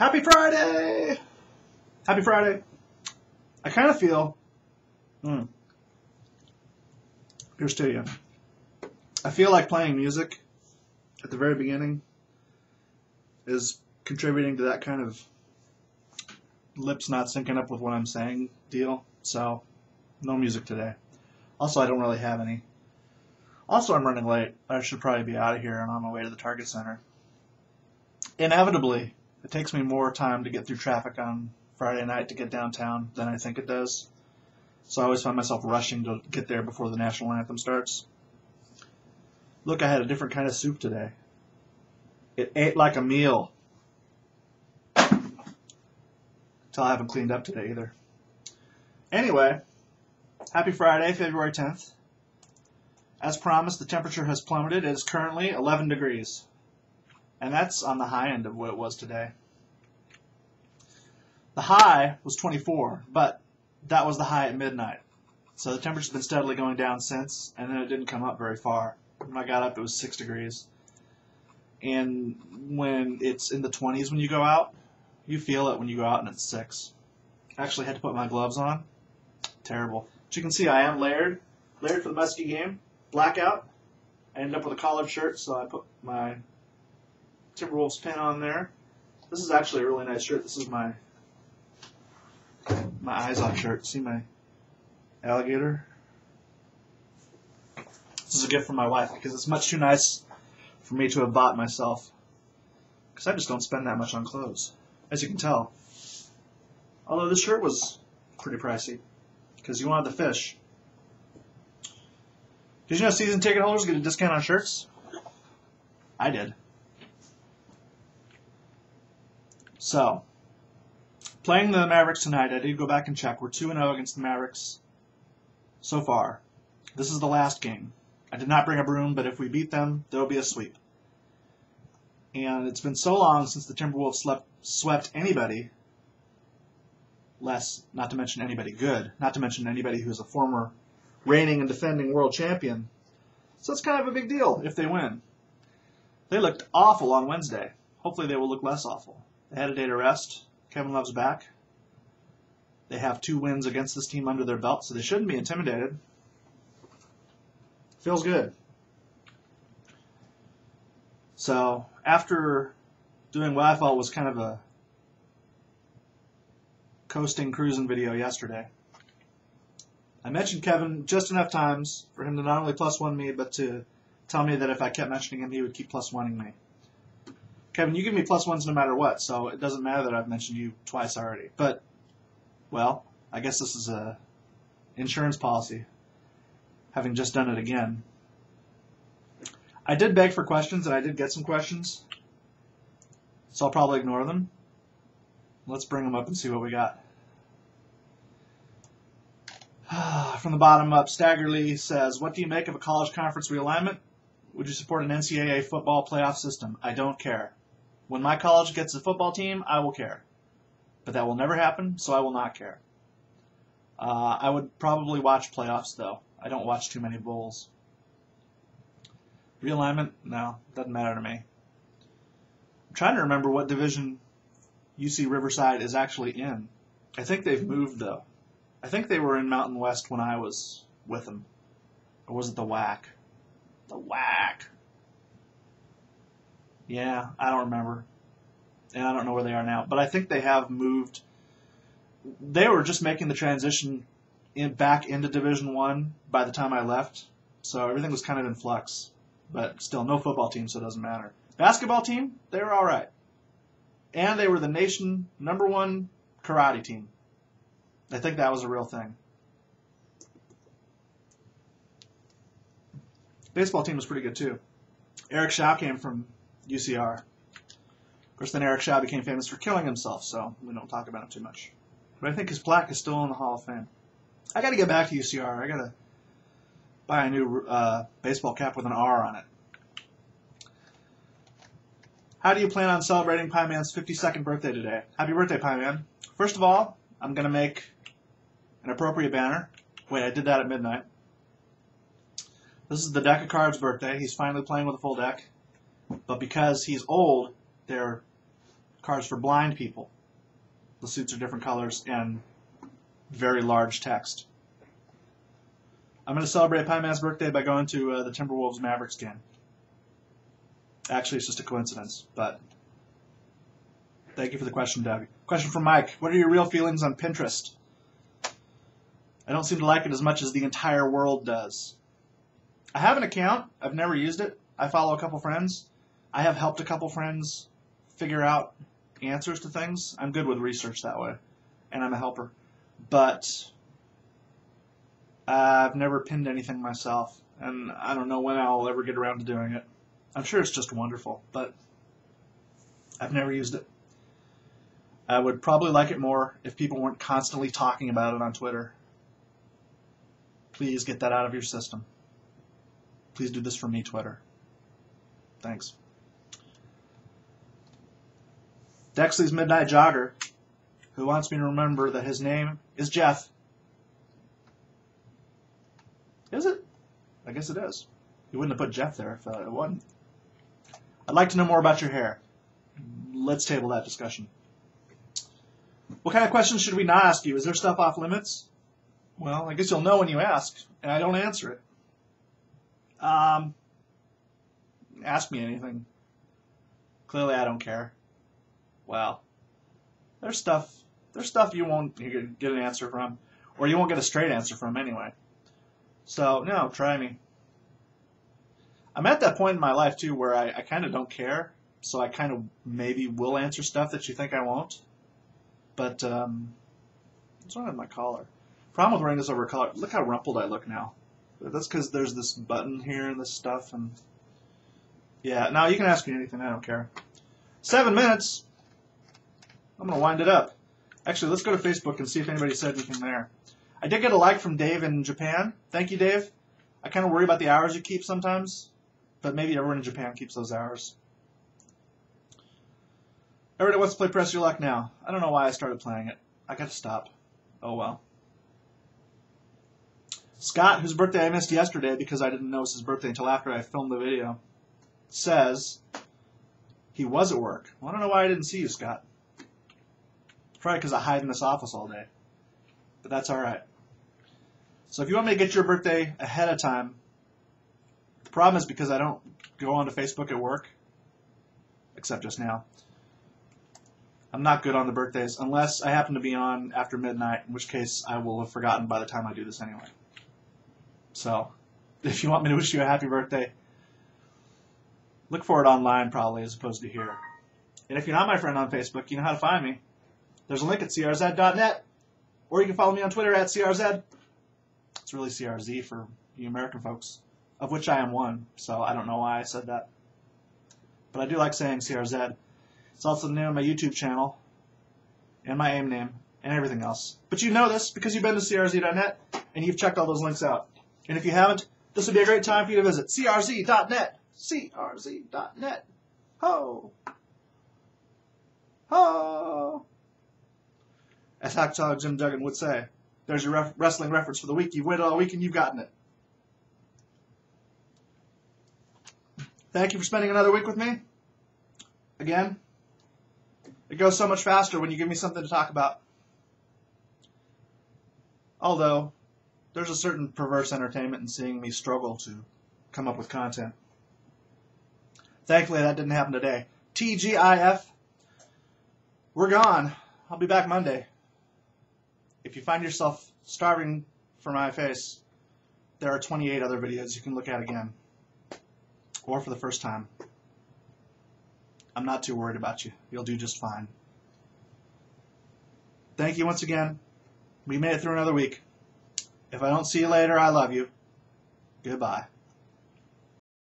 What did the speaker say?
Happy Friday! Happy Friday. I kind of feel. Hmm. Here's to you. I feel like playing music at the very beginning is contributing to that kind of lips not syncing up with what I'm saying deal. So, no music today. Also, I don't really have any. Also, I'm running late. I should probably be out of here and on my way to the Target Center. Inevitably, it takes me more time to get through traffic on Friday night to get downtown than I think it does. So I always find myself rushing to get there before the national anthem starts. Look, I had a different kind of soup today. It ate like a meal. Until I haven't cleaned up today either. Anyway, happy Friday, February 10th. As promised, the temperature has plummeted. It is currently 11 degrees. And that's on the high end of what it was today. The high was 24, but that was the high at midnight. So the temperature's been steadily going down since, and then it didn't come up very far. When I got up, it was 6 degrees. And when it's in the 20s when you go out, you feel it when you go out and it's 6. I actually had to put my gloves on. Terrible. But you can see I am layered. Layered for the Muskie game. Blackout. I ended up with a collared shirt, so I put my Timberwolves pin on there. This is actually a really nice shirt. This is my my Izod shirt. See my alligator? This is a gift from my wife because it's much too nice for me to have bought myself. Because I just don't spend that much on clothes, as you can tell. Although this shirt was pretty pricey because you wanted the fish. Did you know season ticket holders get a discount on shirts? I did. So, playing the Mavericks tonight, I did go back and check. We're 2 0 against the Mavericks so far. This is the last game. I did not bring a broom, but if we beat them, there will be a sweep. And it's been so long since the Timberwolves slept, swept anybody, less, not to mention anybody good, not to mention anybody who's a former reigning and defending world champion. So it's kind of a big deal if they win. They looked awful on Wednesday. Hopefully they will look less awful. They had a day to rest. Kevin Love's back. They have two wins against this team under their belt, so they shouldn't be intimidated. Feels good. So after doing what I thought was kind of a coasting cruising video yesterday, I mentioned Kevin just enough times for him to not only plus one me, but to tell me that if I kept mentioning him, he would keep plus oneing me. Kevin, you give me plus ones no matter what, so it doesn't matter that I've mentioned you twice already. But, well, I guess this is a insurance policy, having just done it again. I did beg for questions, and I did get some questions, so I'll probably ignore them. Let's bring them up and see what we got. From the bottom up, Staggerly says, What do you make of a college conference realignment? Would you support an NCAA football playoff system? I don't care. When my college gets a football team, I will care. But that will never happen, so I will not care. Uh, I would probably watch playoffs, though. I don't watch too many bowls. Realignment? No, doesn't matter to me. I'm trying to remember what division UC Riverside is actually in. I think they've moved, though. I think they were in Mountain West when I was with them. Or was it the WAC? The WAC. Yeah, I don't remember. And I don't know where they are now. But I think they have moved. They were just making the transition in, back into Division One by the time I left. So everything was kind of in flux. But still, no football team, so it doesn't matter. Basketball team, they were all right. And they were the nation number one karate team. I think that was a real thing. Baseball team was pretty good too. Eric Show came from UCR. Of course, then Eric Show became famous for killing himself, so we don't talk about him too much. But I think his plaque is still in the Hall of Fame. I got to get back to UCR. I got to buy a new uh, baseball cap with an R on it. How do you plan on celebrating Pie Man's 52nd birthday today? Happy birthday, Pie Man. First of all, I'm going to make an appropriate banner. Wait, I did that at midnight. This is the deck of cards birthday. He's finally playing with a full deck. But because he's old, they're Cars for blind people. The suits are different colors and very large text. I'm going to celebrate Pie Man's birthday by going to uh, the Timberwolves Mavericks game. Actually, it's just a coincidence, but thank you for the question, Doug. Question from Mike What are your real feelings on Pinterest? I don't seem to like it as much as the entire world does. I have an account, I've never used it. I follow a couple friends. I have helped a couple friends figure out answers to things. I'm good with research that way, and I'm a helper. But I've never pinned anything myself, and I don't know when I'll ever get around to doing it. I'm sure it's just wonderful, but I've never used it. I would probably like it more if people weren't constantly talking about it on Twitter. Please get that out of your system. Please do this for me, Twitter. Thanks. Dexley's Midnight Jogger, who wants me to remember that his name is Jeff. Is it? I guess it is. You wouldn't have put Jeff there if uh, it wasn't. I'd like to know more about your hair. Let's table that discussion. What kind of questions should we not ask you? Is there stuff off limits? Well, I guess you'll know when you ask, and I don't answer it. Um, ask me anything. Clearly, I don't care. Well, there's stuff. There's stuff you won't get an answer from, or you won't get a straight answer from anyway. So no, try me. I'm at that point in my life too where I, I kind of don't care, so I kind of maybe will answer stuff that you think I won't. But um, what's wrong with my collar? Problem with wearing this over a collar. Look how rumpled I look now. That's because there's this button here and this stuff and yeah. Now you can ask me anything. I don't care. Seven minutes. I'm gonna wind it up. Actually, let's go to Facebook and see if anybody said anything there. I did get a like from Dave in Japan. Thank you, Dave. I kind of worry about the hours you keep sometimes, but maybe everyone in Japan keeps those hours. Everybody wants to play Press Your Luck now. I don't know why I started playing it. I got to stop. Oh well. Scott, whose birthday I missed yesterday because I didn't notice his birthday until after I filmed the video, says he was at work. Well, I don't know why I didn't see you, Scott. Probably because I hide in this office all day. But that's all right. So if you want me to get your birthday ahead of time, the problem is because I don't go onto Facebook at work, except just now. I'm not good on the birthdays unless I happen to be on after midnight, in which case I will have forgotten by the time I do this anyway. So, if you want me to wish you a happy birthday, look for it online probably as opposed to here. And if you're not my friend on Facebook, you know how to find me. There's a link at crz.net, or you can follow me on Twitter at crz. It's really CRZ for you American folks, of which I am one, so I don't know why I said that. But I do like saying CRZ. It's also the name of my YouTube channel, and my AIM name, and everything else. But you know this because you've been to crz.net, and you've checked all those links out. And if you haven't, this would be a great time for you to visit crz.net. crz.net. Ho! Ho! As Hacksaw Jim Duggan would say, there's your ref- wrestling reference for the week. You've waited all week and you've gotten it. Thank you for spending another week with me. Again, it goes so much faster when you give me something to talk about. Although, there's a certain perverse entertainment in seeing me struggle to come up with content. Thankfully, that didn't happen today. TGIF, we're gone. I'll be back Monday. If you find yourself starving for my face, there are 28 other videos you can look at again, or for the first time. I'm not too worried about you. You'll do just fine. Thank you once again. We made it through another week. If I don't see you later, I love you. Goodbye.